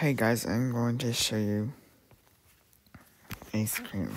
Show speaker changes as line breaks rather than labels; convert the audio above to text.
Hey guys, I'm going to show you a screen.